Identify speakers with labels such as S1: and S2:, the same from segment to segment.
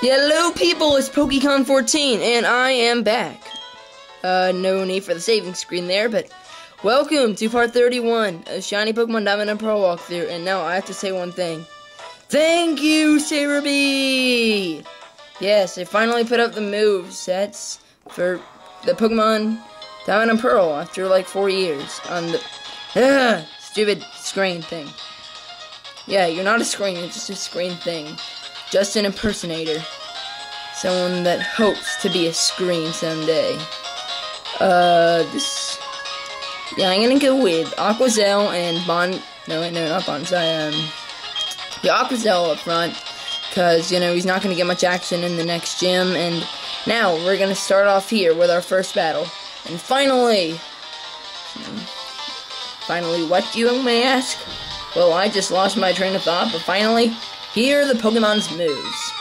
S1: Hello people, it's PokeCon14 and I am back. Uh, no need for the saving screen there, but welcome to part 31 of Shiny Pokemon Diamond and Pearl walkthrough. And now I have to say one thing. Thank you, Saberby! Yes, I finally put up the move sets for the Pokemon Diamond and Pearl after like four years on the ugh, stupid screen thing. Yeah, you're not a screen, you're just a screen thing. Just an impersonator. Someone that hopes to be a screen someday. Uh, this... Yeah, I'm gonna go with Aquazel and Bon... No, wait, no, not Bonsai, um... The Aquazel up front. Because, you know, he's not gonna get much action in the next gym. And now, we're gonna start off here with our first battle. And finally... Finally, what, you may ask? Well, I just lost my train of thought, but finally, here are the Pokemon's moves.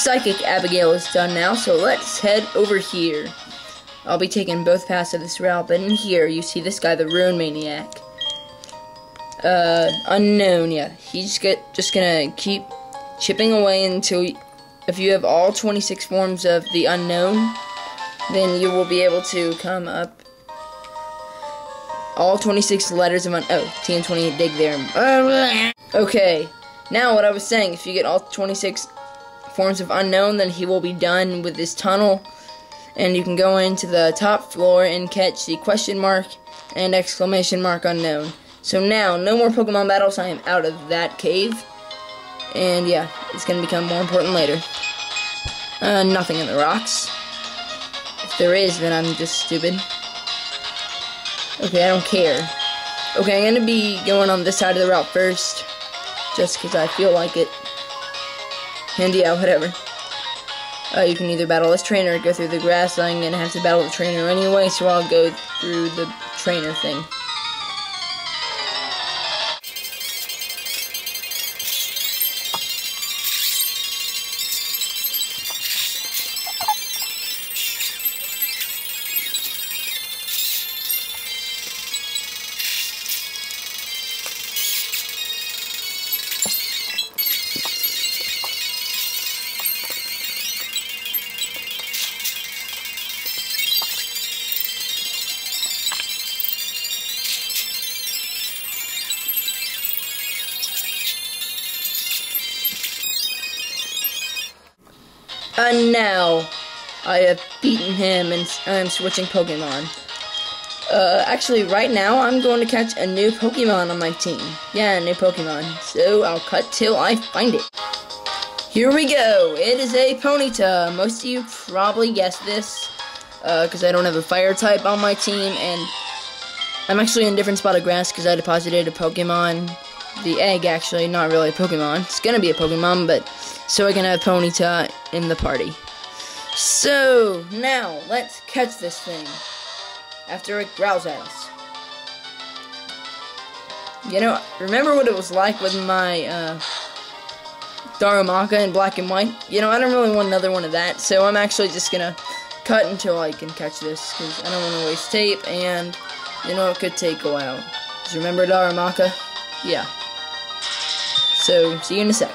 S1: Psychic Abigail is done now, so let's head over here. I'll be taking both paths of this route, but in here you see this guy, the Ruin Maniac. Uh, unknown, yeah. He's get, just gonna keep chipping away until, if you have all 26 forms of the unknown, then you will be able to come up all 26 letters of un- oh, TN28 dig there. Okay, now what I was saying, if you get all 26 forms of unknown, then he will be done with this tunnel. And you can go into the top floor and catch the question mark and exclamation mark unknown. So now, no more Pokemon battles. I am out of that cave. And yeah, it's going to become more important later. Uh, nothing in the rocks. If there is, then I'm just stupid. Okay, I don't care. Okay, I'm going to be going on this side of the route first. Just because I feel like it. And yeah, whatever. Uh, you can either battle this trainer or go through the grass. I'm gonna have to battle the trainer anyway, so I'll go through the trainer thing. And now, I have beaten him and I'm switching Pokemon. Uh, actually, right now, I'm going to catch a new Pokemon on my team. Yeah, a new Pokemon. So, I'll cut till I find it. Here we go. It is a Ponyta. Most of you probably guessed this, because uh, I don't have a fire type on my team, and I'm actually in a different spot of grass because I deposited a Pokemon. The egg, actually, not really a Pokemon. It's gonna be a Pokemon, but so I can have Ponyta in the party. So, now, let's catch this thing. After it growls at us. You know, remember what it was like with my, uh, Darumaka in black and white? You know, I don't really want another one of that, so I'm actually just gonna cut until I can catch this, because I don't want to waste tape, and, you know, it could take a while. Just remember Darumaka? Yeah. So, see you in a sec.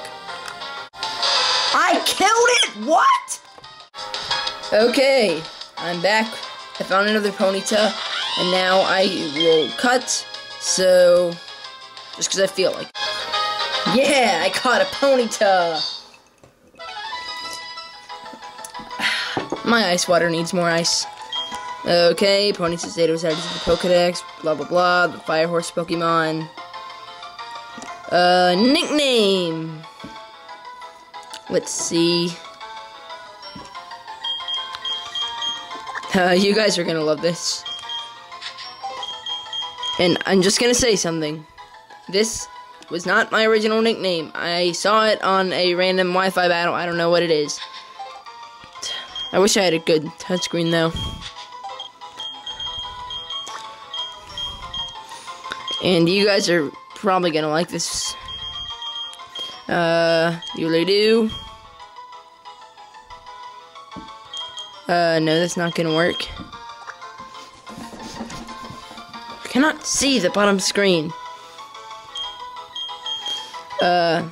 S1: I killed it! What? Okay, I'm back. I found another Ponyta, and now I will cut, so, just because I feel like Yeah, I caught a Ponyta! My ice water needs more ice. Okay, Ponyta's data was added to the Pokedex, blah blah blah, the Fire Horse Pokemon. Uh, nickname! Let's see. Uh, you guys are gonna love this. And I'm just gonna say something. This was not my original nickname. I saw it on a random Wi-Fi battle. I don't know what it is. I wish I had a good touchscreen though. And you guys are probably gonna like this. Uh, you do. Uh, no, that's not gonna work. I cannot see the bottom screen. Uh,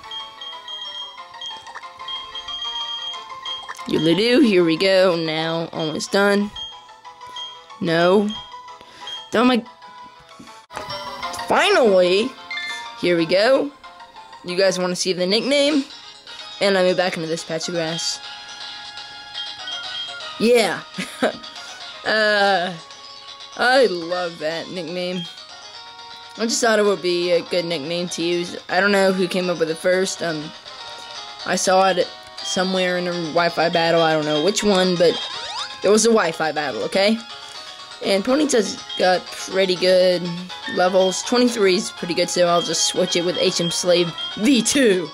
S1: you do. Here we go. Now, almost done. No. Oh my. Finally, here we go. You guys want to see the nickname? And I move back into this patch of grass. Yeah. uh, I love that nickname. I just thought it would be a good nickname to use. I don't know who came up with it first. Um, I saw it somewhere in a Wi-Fi battle. I don't know which one, but it was a Wi-Fi battle, okay? And Ponyta's got pretty good levels. 23 is pretty good, so I'll just switch it with HM Slave V2.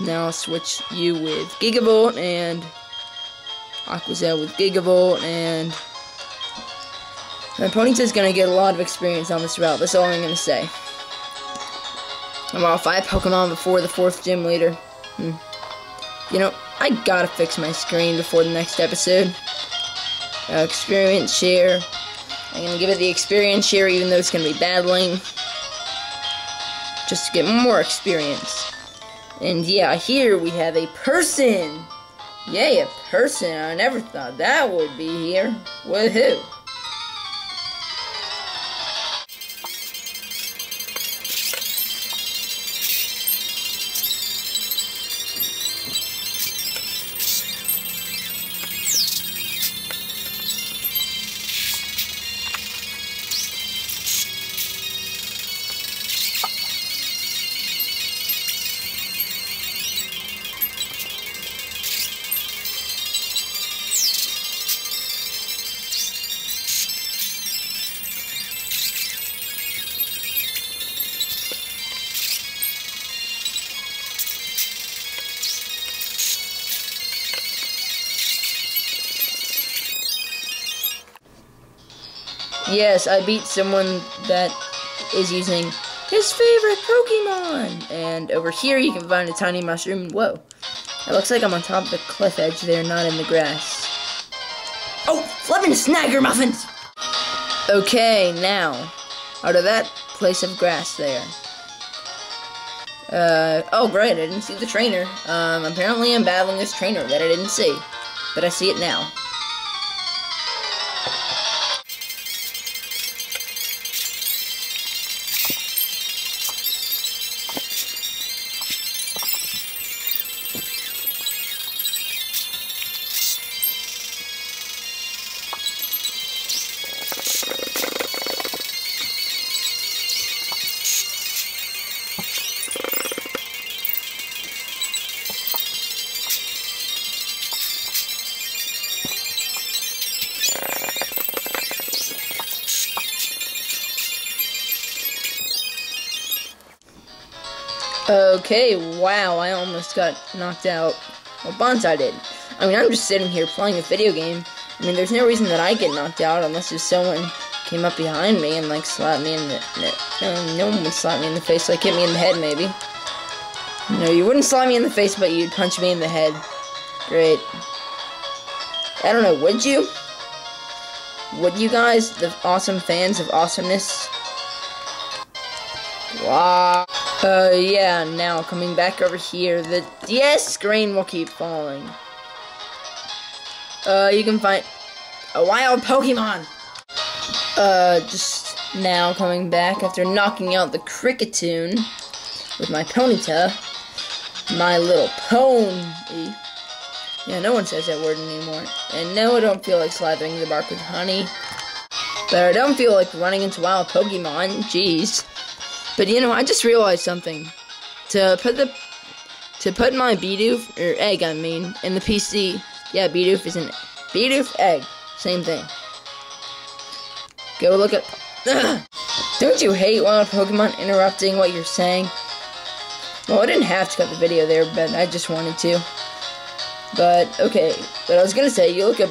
S1: Now I'll switch you with Gigavolt and Aquazel with Gigavolt, and, and Ponyta's gonna get a lot of experience on this route. That's all I'm gonna say. I'm off five Pokemon before the fourth gym leader. Hmm. You know, I gotta fix my screen before the next episode. Uh, experience share. I'm gonna give it the experience share even though it's gonna be battling. Just to get more experience. And yeah, here we have a person. Yay, a person. I never thought that would be here. Woohoo. Yes, I beat someone that is using his favorite Pokemon. And over here you can find a tiny mushroom. Whoa. It looks like I'm on top of the cliff edge there, not in the grass. Oh, flippin' snagger muffins! Okay, now, out of that place of grass there. Uh, oh great, I didn't see the trainer. Um, apparently I'm battling this trainer that I didn't see. But I see it now. Okay, wow, I almost got knocked out. Well, Bonsai did. I mean, I'm just sitting here playing a video game. I mean, there's no reason that I get knocked out unless if someone came up behind me and, like, slapped me in the... No, no one would slap me in the face, like, hit me in the head, maybe. No, you wouldn't slap me in the face, but you'd punch me in the head. Great. I don't know, would you? Would you guys, the awesome fans of awesomeness? Wow. Uh, yeah, now coming back over here, the DS screen will keep falling. Uh, you can find a wild Pokemon. Uh, just now coming back after knocking out the Kricketune with my Ponyta. My little pony. Yeah, no one says that word anymore. And no, I don't feel like slathering the bark with honey. But I don't feel like running into wild Pokemon. Jeez. But you know, I just realized something. To put the to put my Bidoof or egg, I mean, in the PC. Yeah, Bidoof is an Bidoof egg, same thing. Go look at. Ugh. Don't you hate wild Pokemon interrupting what you're saying? Well, I didn't have to cut the video there, but I just wanted to. But okay, but I was gonna say you look up,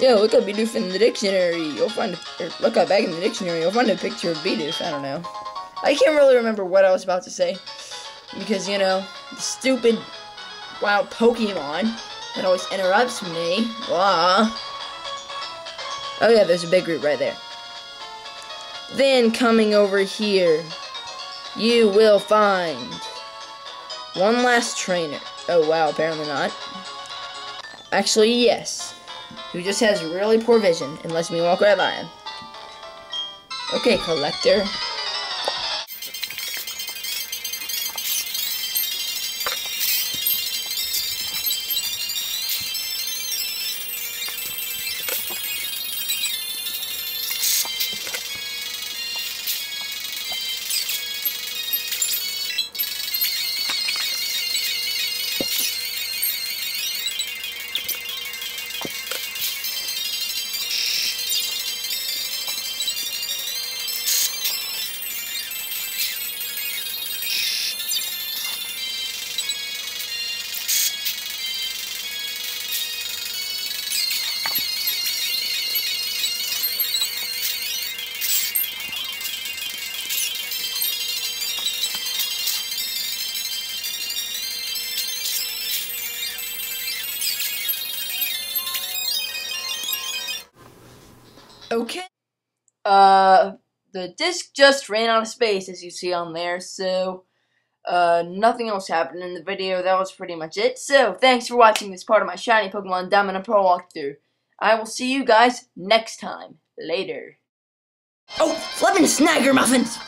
S1: yeah, look up Bidoof in the dictionary. You'll find, or look up back in the dictionary. You'll find a picture of Bidoof. I don't know. I can't really remember what I was about to say because you know the stupid wild Pokemon that always interrupts me. Blah. Oh yeah, there's a big root right there. Then coming over here, you will find one last trainer. Oh wow, apparently not. Actually, yes. Who just has really poor vision and lets me walk right by him. Okay, collector. Okay. Uh, the disc just ran out of space, as you see on there, so, uh, nothing else happened in the video. That was pretty much it. So, thanks for watching this part of my Shiny Pokemon Diamond and Pearl walkthrough. I will see you guys next time. Later. Oh, Flippin' Snagger Muffins!